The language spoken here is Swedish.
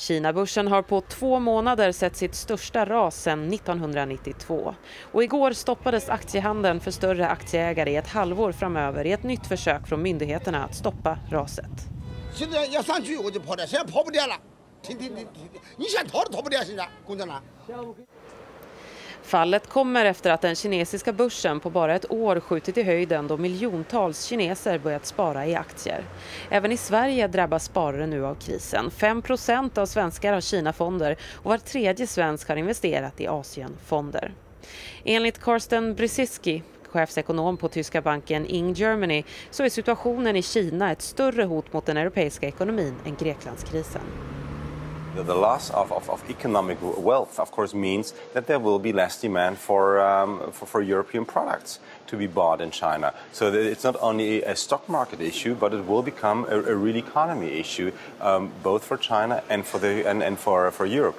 Kinabörsen har på två månader sett sitt största ras sedan 1992. Och igår stoppades aktiehandeln för större aktieägare i ett halvår framöver i ett nytt försök från myndigheterna att stoppa raset. Fallet kommer efter att den kinesiska börsen på bara ett år skjutit i höjden då miljontals kineser börjat spara i aktier. Även i Sverige drabbas sparare nu av krisen. 5% av svenskar har Kinafonder och var tredje svensk har investerat i Asienfonder. Enligt Karsten Brzezinski, chefsekonom på tyska banken Ing Germany, så är situationen i Kina ett större hot mot den europeiska ekonomin än Greklandskrisen. The, the loss of, of, of economic wealth, of course, means that there will be less demand for, um, for, for European products to be bought in China. So it's not only a stock market issue, but it will become a, a real economy issue, um, both for China and for, the, and, and for, for Europe.